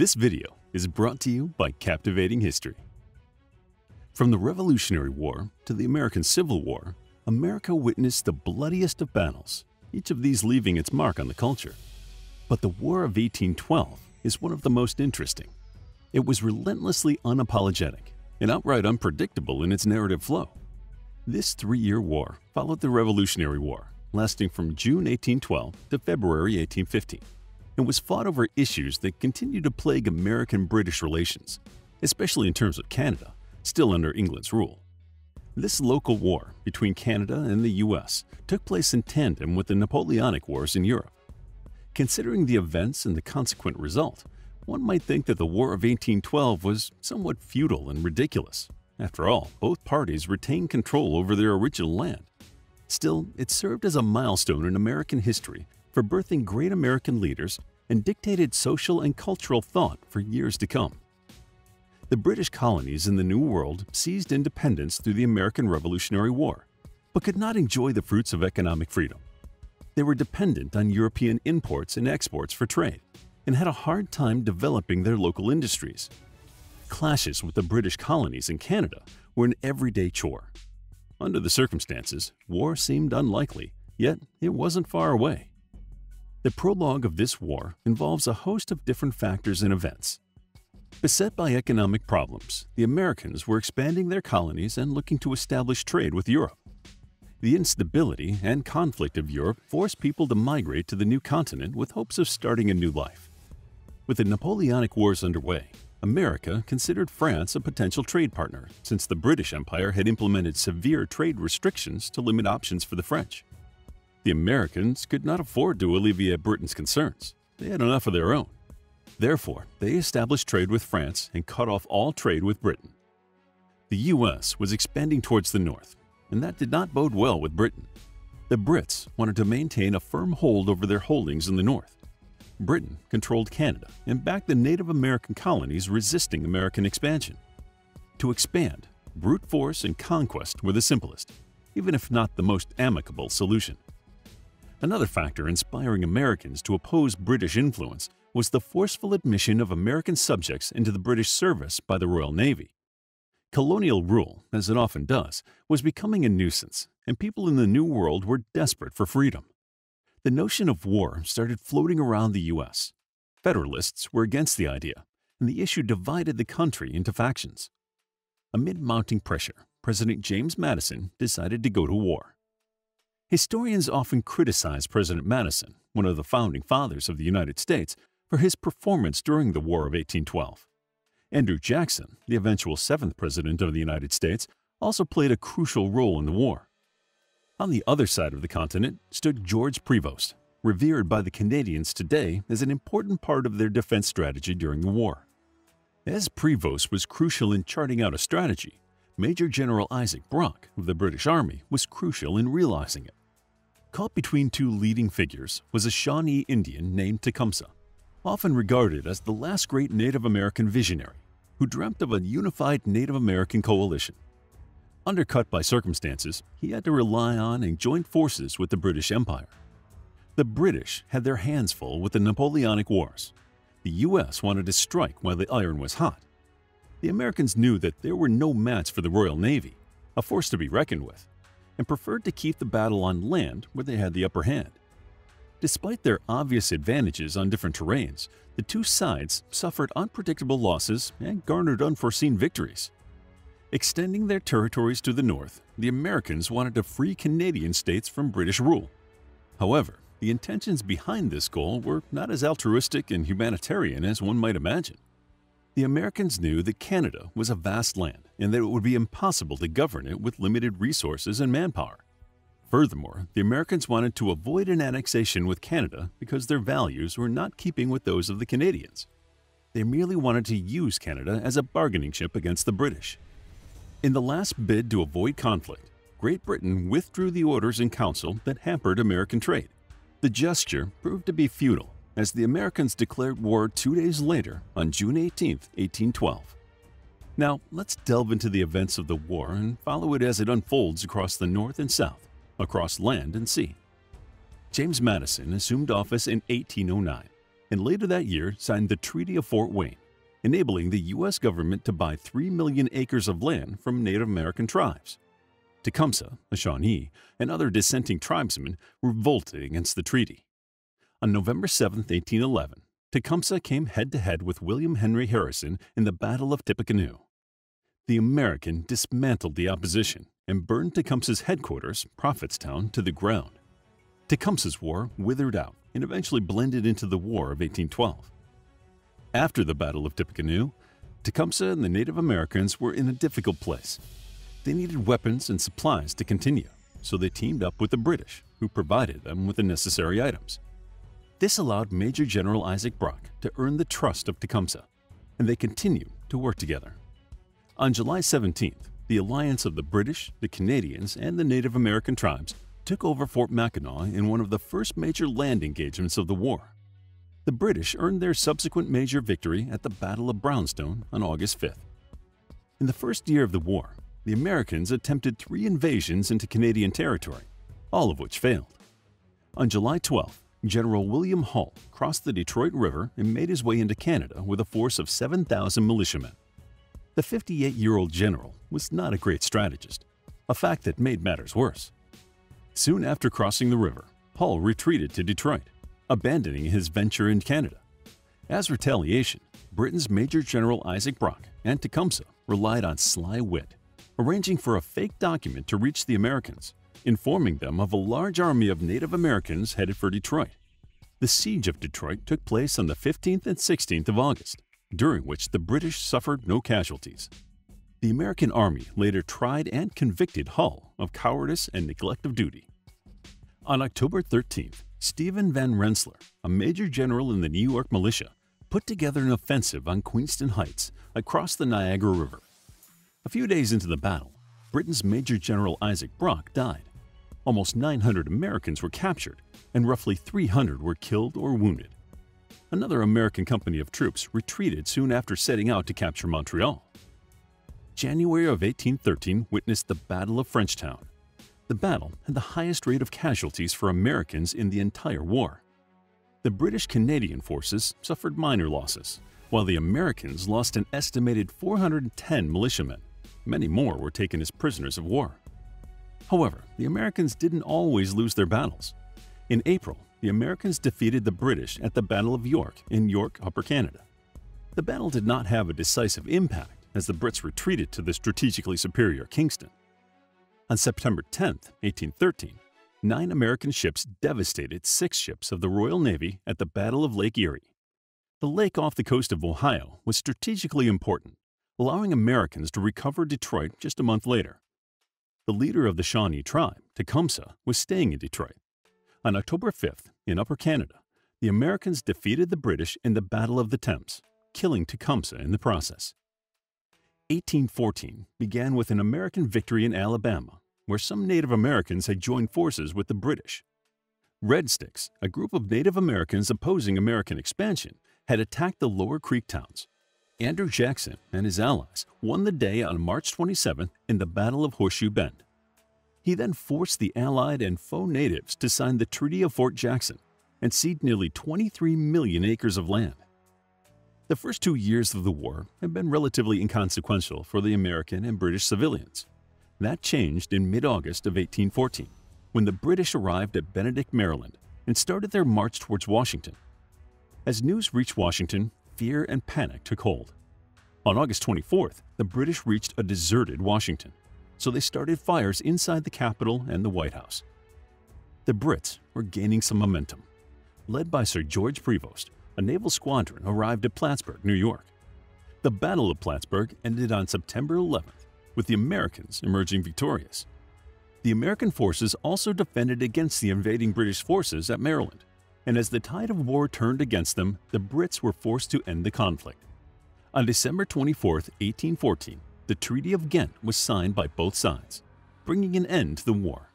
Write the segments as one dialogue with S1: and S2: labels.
S1: This video is brought to you by Captivating History. From the Revolutionary War to the American Civil War, America witnessed the bloodiest of battles, each of these leaving its mark on the culture. But the War of 1812 is one of the most interesting. It was relentlessly unapologetic and outright unpredictable in its narrative flow. This three-year war followed the Revolutionary War, lasting from June 1812 to February 1815, and was fought over issues that continued to plague American-British relations, especially in terms of Canada, still under England's rule. This local war between Canada and the US took place in tandem with the Napoleonic Wars in Europe. Considering the events and the consequent result, one might think that the War of 1812 was somewhat futile and ridiculous. After all, both parties retained control over their original land. Still, it served as a milestone in American history for birthing great American leaders and dictated social and cultural thought for years to come. The British colonies in the New World seized independence through the American Revolutionary War, but could not enjoy the fruits of economic freedom. They were dependent on European imports and exports for trade and had a hard time developing their local industries. Clashes with the British colonies in Canada were an everyday chore. Under the circumstances, war seemed unlikely, yet it wasn't far away. The prologue of this war involves a host of different factors and events. Beset by economic problems, the Americans were expanding their colonies and looking to establish trade with Europe. The instability and conflict of Europe forced people to migrate to the new continent with hopes of starting a new life. With the Napoleonic Wars underway, America considered France a potential trade partner since the British Empire had implemented severe trade restrictions to limit options for the French. The Americans could not afford to alleviate Britain's concerns. They had enough of their own. Therefore, they established trade with France and cut off all trade with Britain. The US was expanding towards the north, and that did not bode well with Britain. The Brits wanted to maintain a firm hold over their holdings in the north. Britain controlled Canada and backed the Native American colonies resisting American expansion. To expand, brute force and conquest were the simplest, even if not the most amicable solution. Another factor inspiring Americans to oppose British influence was the forceful admission of American subjects into the British service by the Royal Navy. Colonial rule, as it often does, was becoming a nuisance, and people in the New World were desperate for freedom. The notion of war started floating around the U.S. Federalists were against the idea, and the issue divided the country into factions. Amid mounting pressure, President James Madison decided to go to war. Historians often criticize President Madison, one of the founding fathers of the United States, for his performance during the War of 1812. Andrew Jackson, the eventual seventh President of the United States, also played a crucial role in the war. On the other side of the continent stood George Prevost, revered by the Canadians today as an important part of their defense strategy during the war. As Prevost was crucial in charting out a strategy, Major General Isaac Brock of the British Army was crucial in realizing it. Caught between two leading figures was a Shawnee Indian named Tecumseh, often regarded as the last great Native American visionary who dreamt of a unified Native American coalition. Undercut by circumstances, he had to rely on and join forces with the British Empire. The British had their hands full with the Napoleonic Wars. The US wanted to strike while the iron was hot. The Americans knew that there were no match for the Royal Navy, a force to be reckoned with, and preferred to keep the battle on land where they had the upper hand. Despite their obvious advantages on different terrains, the two sides suffered unpredictable losses and garnered unforeseen victories. Extending their territories to the north, the Americans wanted to free Canadian states from British rule. However, the intentions behind this goal were not as altruistic and humanitarian as one might imagine. The Americans knew that Canada was a vast land and that it would be impossible to govern it with limited resources and manpower. Furthermore, the Americans wanted to avoid an annexation with Canada because their values were not keeping with those of the Canadians. They merely wanted to use Canada as a bargaining chip against the British. In the last bid to avoid conflict, Great Britain withdrew the orders in council that hampered American trade. The gesture proved to be futile as the Americans declared war two days later on June 18, 1812. Now, let's delve into the events of the war and follow it as it unfolds across the North and South across land and sea. James Madison assumed office in 1809. and later that year signed the Treaty of Fort Wayne, enabling the U.S. government to buy 3 million acres of land from Native American tribes. Tecumseh, the Shawnee, and other dissenting tribesmen revolted against the treaty. On November 7, 1811, Tecumseh came head to head with William Henry Harrison in the Battle of Tippecanoe. The American dismantled the opposition and burned Tecumseh's headquarters, Prophetstown, to the ground. Tecumseh's war withered out and eventually blended into the War of 1812. After the Battle of Tippecanoe, Tecumseh and the Native Americans were in a difficult place. They needed weapons and supplies to continue, so they teamed up with the British, who provided them with the necessary items. This allowed Major General Isaac Brock to earn the trust of Tecumseh, and they continued to work together. On July 17th, the alliance of the British, the Canadians, and the Native American tribes took over Fort Mackinac in one of the first major land engagements of the war. The British earned their subsequent major victory at the Battle of Brownstown on August 5th. In the first year of the war, the Americans attempted three invasions into Canadian territory, all of which failed. On July 12th, General William Hull crossed the Detroit River and made his way into Canada with a force of 7,000 militiamen. The 58 year old general was not a great strategist, a fact that made matters worse. Soon after crossing the river, Hull retreated to Detroit, abandoning his venture in Canada. As retaliation, Britain's Major General Isaac Brock and Tecumseh relied on sly wit, arranging for a fake document to reach the Americans, informing them of a large army of Native Americans headed for Detroit. The siege of Detroit took place on the 15th and 16th of August, during which the British suffered no casualties. The American Army later tried and convicted Hull of cowardice and neglect of duty. On October 13th, Stephen Van Rensselaer, a major general in the New York militia, put together an offensive on Queenston Heights across the Niagara River. A few days into the battle, Britain's Major General Isaac Brock died. Almost 900 Americans were captured, and roughly 300 were killed or wounded another American company of troops retreated soon after setting out to capture Montreal. January of 1813 witnessed the Battle of Frenchtown. The battle had the highest rate of casualties for Americans in the entire war. The British Canadian forces suffered minor losses, while the Americans lost an estimated 410 militiamen. Many more were taken as prisoners of war. However, the Americans didn't always lose their battles. In April, the Americans defeated the British at the Battle of York in York, Upper Canada. The battle did not have a decisive impact as the Brits retreated to the strategically superior Kingston. On September 10, 1813, nine American ships devastated six ships of the Royal Navy at the Battle of Lake Erie. The lake off the coast of Ohio was strategically important, allowing Americans to recover Detroit just a month later. The leader of the Shawnee tribe, Tecumseh, was staying in Detroit on October 5th, in Upper Canada, the Americans defeated the British in the Battle of the Thames, killing Tecumseh in the process. 1814 began with an American victory in Alabama, where some Native Americans had joined forces with the British. Red Sticks, a group of Native Americans opposing American expansion, had attacked the Lower Creek towns. Andrew Jackson and his allies won the day on March 27 in the Battle of Horseshoe Bend. He then forced the Allied and foe natives to sign the Treaty of Fort Jackson and cede nearly 23 million acres of land. The first two years of the war had been relatively inconsequential for the American and British civilians. That changed in mid August of 1814 when the British arrived at Benedict, Maryland, and started their march towards Washington. As news reached Washington, fear and panic took hold. On August 24th, the British reached a deserted Washington so they started fires inside the Capitol and the White House. The Brits were gaining some momentum. Led by Sir George Prevost, a naval squadron arrived at Plattsburgh, New York. The Battle of Plattsburgh ended on September 11th, with the Americans emerging victorious. The American forces also defended against the invading British forces at Maryland, and as the tide of war turned against them, the Brits were forced to end the conflict. On December 24, 1814, the Treaty of Ghent was signed by both sides, bringing an end to the war.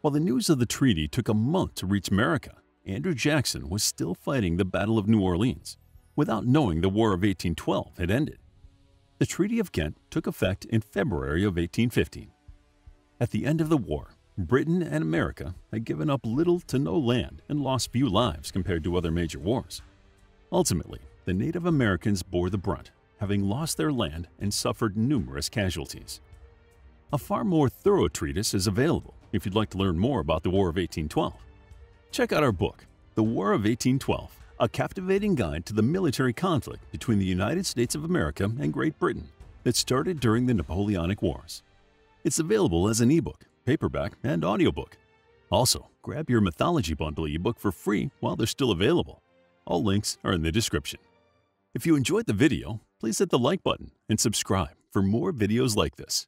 S1: While the news of the treaty took a month to reach America, Andrew Jackson was still fighting the Battle of New Orleans without knowing the War of 1812 had ended. The Treaty of Ghent took effect in February of 1815. At the end of the war, Britain and America had given up little to no land and lost few lives compared to other major wars. Ultimately, the Native Americans bore the brunt, having lost their land and suffered numerous casualties. A far more thorough treatise is available if you'd like to learn more about the War of 1812. Check out our book, The War of 1812, a captivating guide to the military conflict between the United States of America and Great Britain that started during the Napoleonic Wars. It's available as an ebook, paperback, and audiobook. Also, grab your Mythology Bundle ebook for free while they're still available. All links are in the description. If you enjoyed the video, please hit the like button and subscribe for more videos like this.